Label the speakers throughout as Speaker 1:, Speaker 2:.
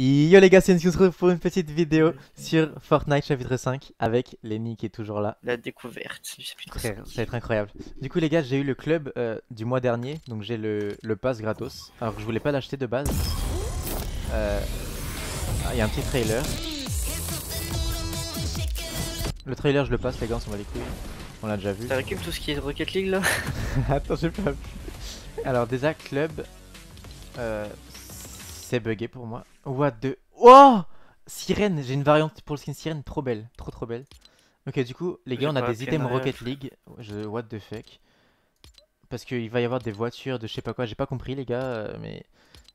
Speaker 1: Yo les gars, c'est retrouve pour une petite vidéo sur Fortnite chapitre 5 avec Lenny qui est toujours là.
Speaker 2: La découverte du chapitre
Speaker 1: Frère,
Speaker 2: 5.
Speaker 1: ça va être incroyable. Du coup les gars, j'ai eu le club euh, du mois dernier, donc j'ai le, le pass gratos. Alors je voulais pas l'acheter de base. Euh, ah, Il y a un petit trailer. Le trailer je le passe les gars, on s'en va les couilles. On l'a déjà vu.
Speaker 2: T'as récup tout ce qui est Rocket League là
Speaker 1: Attends, j'ai pas vu. Alors déjà club, euh, c'est bugué pour moi. What the... Oh Sirène, j'ai une variante pour le skin sirène trop belle, trop trop belle. Ok du coup les gars on a des items Rocket. League. Je... What the fuck Parce qu'il va y avoir des voitures de je sais pas quoi, j'ai pas compris les gars, euh, mais...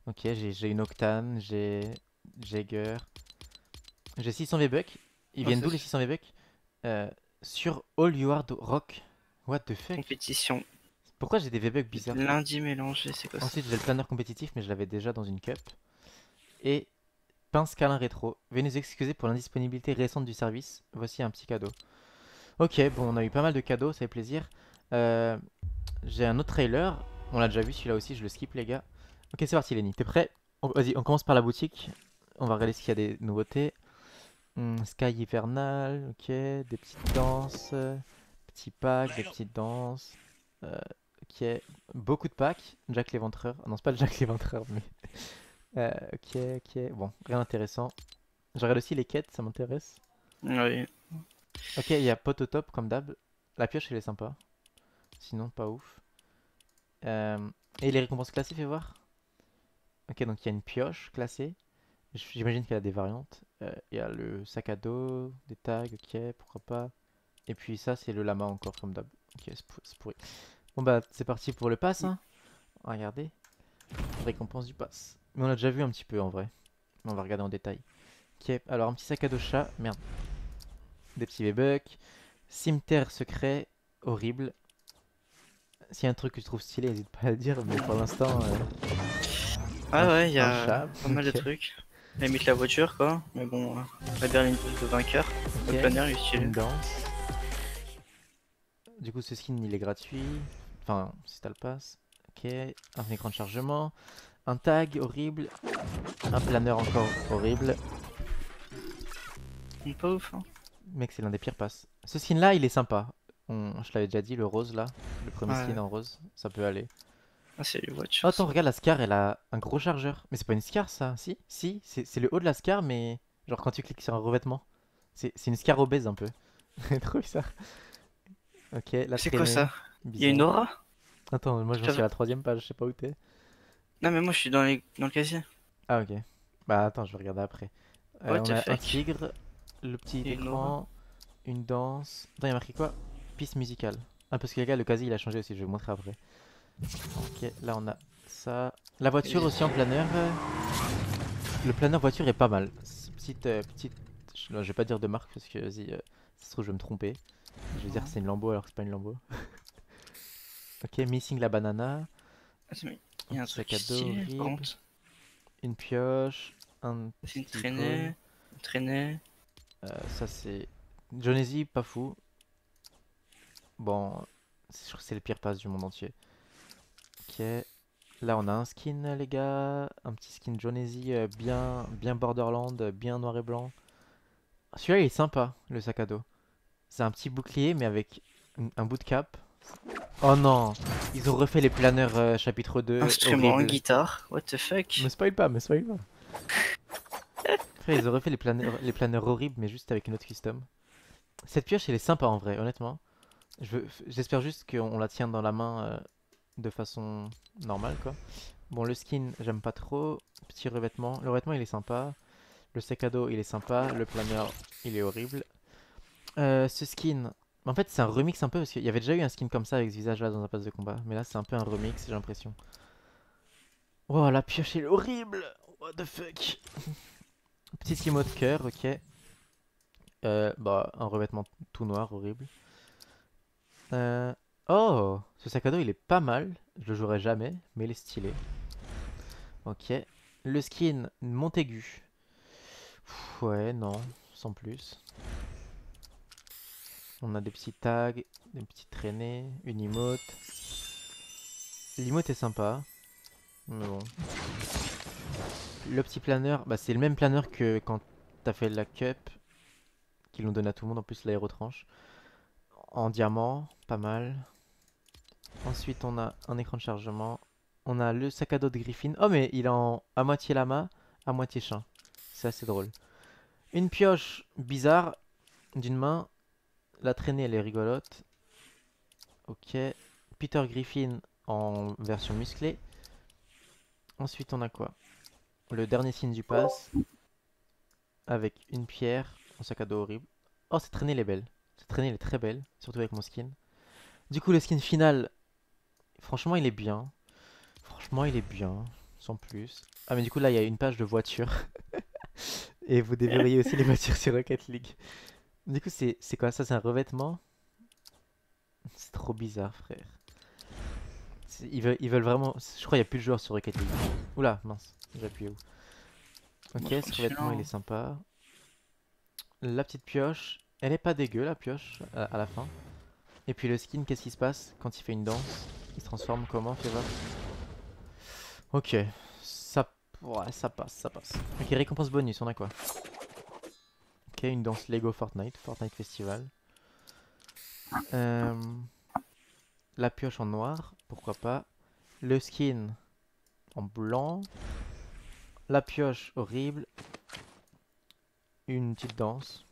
Speaker 1: Ok j'ai une Octane, j'ai... Jagger... J'ai 600 V-Bucks. Ils
Speaker 2: Oh,
Speaker 1: viennent d'où les
Speaker 2: c'est-
Speaker 1: 600 V-Bucks Euh, Sur All You Are Rock. What the fuck?
Speaker 2: Compétition.
Speaker 1: Pourquoi j'ai des V-Bucks bizarres?
Speaker 2: Lundi mélangé, c'est quoi ça?
Speaker 1: Ensuite, j'ai le planeur compétitif, mais je l'avais déjà dans une cup. Et pince câlin rétro. Veuillez nous excuser pour l'indisponibilité récente du service. Voici un petit cadeau. Ok, bon, on a eu pas mal de cadeaux, ça fait plaisir. Euh, j'ai un autre trailer. On l'a déjà vu celui-là aussi, je le skip, les gars. Ok, c'est parti, Lenny. T'es prêt? Vas-y, on commence par la boutique. On va regarder s'il y a des nouveautés. Hmm, Sky hivernal, ok. Des petites danses. Petits packs, des petites danses. Euh, ok. Beaucoup de packs. Jack l'éventreur. Non, c'est pas Jack l'éventreur, mais. Euh, ok, ok. Bon, rien d'intéressant. Je regarde aussi les quêtes, ça m'intéresse.
Speaker 2: Oui.
Speaker 1: Ok, il y a pot au top, comme d'hab. La pioche, elle est sympa. Sinon, pas ouf. Euh, Et les récompenses classées, fais voir. Ok, donc il y a une pioche classée. J'imagine qu'elle a des variantes. Euh, Il y a le sac à dos, des tags, ok, pourquoi pas. Et puis ça, c'est le lama encore, comme d'hab. Ok, c'est pour- c'est pourri. Bon bah, c'est parti pour le pass, hein. Regardez. Récompense du pass. Mais on a déjà vu un petit peu en vrai. On va regarder en détail. Ok, alors un petit sac à dos chat. Merde. Des petits V-Bucks. Cimetière secret. Horrible. S'il y a un truc que tu trouves stylé, n'hésite pas à le dire. Mais pour l'instant, euh,
Speaker 2: Ah ouais, il y a
Speaker 1: chat,
Speaker 2: pas mal de trucs. Limite la voiture quoi. Mais bon, euh, la berline de vainqueur. Le planeur il est stylé.
Speaker 1: une danse. Du coup, ce skin il est gratuit. Enfin, si t'as le pass. Ok, un écran de chargement. Un tag horrible. Un planeur encore horrible.
Speaker 2: Hum, Pas ouf hein.
Speaker 1: Mec, c'est l'un des pires passes. Ce skin là, il est sympa. On- Je l'avais déjà dit, le rose là. Le premier
Speaker 2: Ouais.
Speaker 1: skin en rose. Ça peut aller.
Speaker 2: Ah c'est les
Speaker 1: Oh,
Speaker 2: voitures.
Speaker 1: attends, regarde la Scar, elle a un gros chargeur. Mais c'est pas une Scar ça, si Si, c'est le haut de la Scar, mais genre quand tu cliques sur un revêtement. C'est une Scar obèse un peu. Trop bizarre. Ok, la
Speaker 2: C'est quoi ça? Il y a une aura?
Speaker 1: Attends, moi je
Speaker 2: Ça
Speaker 1: suis à la troisième page, je sais pas où t'es.
Speaker 2: Non mais moi je suis dans, les... dans le casier.
Speaker 1: Ah ok. Bah attends, je vais regarder après. Euh, on a un tigre, le petit écran, une danse. Attends, il y a marqué quoi? Piste musicale. Ah parce que les gars, le casier il a changé aussi, je vais vous montrer après. Ok, là on a ça. La voiture aussi en planeur. Le planeur voiture est pas mal. Petite, euh, petite. Je, non, je vais pas dire de marque parce que vas-y, euh, ça se trouve je vais me tromper. Je vais dire que c'est une Lambo alors que c'est pas une Lambo. ok, missing la banana,
Speaker 2: mais il y a un
Speaker 1: sac à dos une pioche, un
Speaker 2: C'est une
Speaker 1: petit
Speaker 2: traînée. Une traînée.
Speaker 1: Euh, ça c'est Jonesy, pas fou. Bon, c'est sûr que c'est le pire pass du monde entier. Ok. Là on a un skin les gars, un petit skin Jonesy euh, bien, bien Borderland, bien noir et blanc. Celui-là il est sympa, le sac à dos. C'est un petit bouclier mais avec un bout de cap. Oh non, ils ont refait les planeurs euh, chapitre 2.
Speaker 2: Instrument en
Speaker 1: horrible.
Speaker 2: guitare. What the fuck?
Speaker 1: Me spoil pas, me spoil pas. Frère, ils auraient fait les planeurs, les planeurs horribles, mais juste avec une autre custom. Cette pioche, elle est sympa en vrai, honnêtement. Je veux- J'espère juste qu'on la tient dans la main euh, de façon normale, quoi. Bon, le skin, j'aime pas trop. Petit revêtement. Le revêtement, il est sympa. Le sac à dos, il est sympa. Le planeur, il est horrible. Euh, ce skin, en fait, c'est un remix un peu, parce qu'il y avait déjà eu un skin comme ça avec ce visage-là dans un pass de combat. Mais là, c'est un peu un remix, j'ai l'impression. Oh, la pioche, est horrible! What the fuck? Petit emote de cœur, ok. Euh, bah, un revêtement tout noir, horrible. Euh, Oh! Ce sac à dos, il est pas mal. Je le jouerai jamais, mais il est stylé. Ok. Le skin Montaigu. Ouais, non, sans plus. On a des petits tags, des petites traînées, une emote. L'emote est sympa. Mais bon. Le petit planeur, bah, c'est le même planeur que quand t'as fait la cup, qu'ils l'ont donné à tout le monde, en plus l'aérotranche. En diamant, pas mal. Ensuite, on a un écran de chargement. On a le sac à dos de Griffin. Oh, mais il est en à moitié lama, à moitié chien. C'est assez drôle. Une pioche bizarre d'une main. La traînée, elle est rigolote. Ok. Peter Griffin en version musclée. Ensuite, on a quoi? Le dernier signe du pass. Avec une pierre. Un sac à dos horrible. Oh, cette traînée, elle est belle. Cette traînée, elle est très belle. Surtout avec mon skin. Du coup, le skin final, franchement, il est bien. Franchement, il est bien. Sans plus. Ah, mais du coup, là, il y a une page de voiture. Et vous déverrouillez aussi les voitures sur Rocket League. Du coup, c'est quoi? Ça? C'est un revêtement? C'est trop bizarre, frère. Ils veulent, ils veulent vraiment. Je crois qu'il n'y a plus de joueurs sur Rocket League. Oula, mince. J'ai appuyé où? Ok, ce revêtement, il est sympa. La petite pioche. Elle est pas dégueu, la pioche, à, à la fin. Et puis le skin, qu'est-ce qui se passe? Quand il fait une danse? Il se transforme comment? Fais voir. Ok, ça, ouais, ça passe, ça passe. Ok, récompense bonus, on a quoi? Ok, une danse Lego Fortnite, Fortnite Festival. Euh, la pioche en noir, pourquoi pas. Le skin en blanc. La pioche horrible. Une petite danse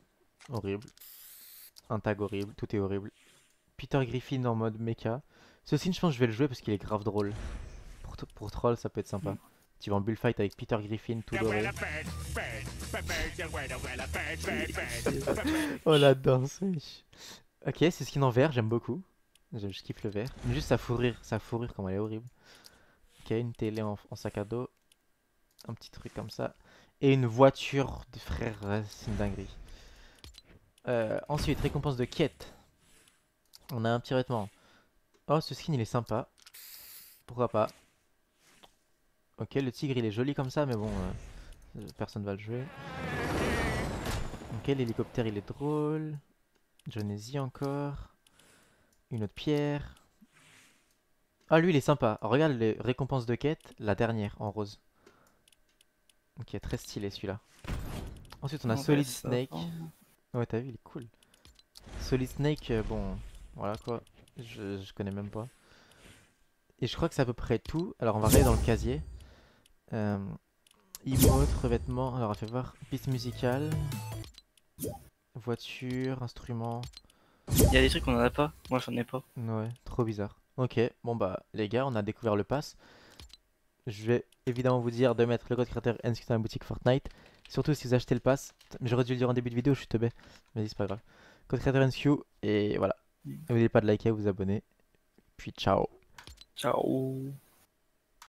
Speaker 1: horrible. Un tag horrible, tout est horrible. Peter Griffin en mode mecha. Ce skin, je pense que je vais le jouer parce qu'il est grave drôle. Pour, pour troll, ça peut être sympa. Tu vas en bullfight avec Peter Griffin tout doré. Oh la danse. Ok, c'est skin en vert, j'aime beaucoup. Je, je kiffe le vert. Mais juste sa fourrure, sa fourrure, comme elle est horrible. Ok, une télé en, sac à dos. Un petit truc comme ça. Et une voiture de frère, c'est une dinguerie. Euh, ensuite, récompense de quête. On a un petit vêtement. Oh, ce skin il est sympa. Pourquoi pas. Ok, le tigre il est joli comme ça, mais bon, euh, personne va le jouer. Ok, l'hélicoptère il est drôle. Jonesy encore. Une autre pierre. Ah, lui il est sympa. Regarde les récompenses de quête, la dernière en rose. Ok, très stylé celui-là. Ensuite, on a Solid Snake.
Speaker 2: va.
Speaker 1: Ouais, t'as vu, il est cool. Solid Snake, euh, bon, voilà quoi. Je, je connais même pas. Et je crois que c'est à peu près tout. Alors, on va regarder dans le casier. Euh, emote, revêtement. Alors, on faire voir. Piste musicale. Voiture, instrument.
Speaker 2: Il y a des trucs qu'on en a pas. Moi, j'en ai pas.
Speaker 1: Ouais, trop bizarre. Ok, bon bah, les gars, on a découvert le pass. Je vais évidemment vous dire de mettre le code créateur NSQ dans la boutique Fortnite. Surtout si vous achetez le pass. J'aurais dû le dire en début de vidéo, je suis teubé. Mais c'est pas grave. Code créateur NSQ, et voilà. N'oubliez pas de liker, vous abonner. Puis ciao.
Speaker 2: Ciao.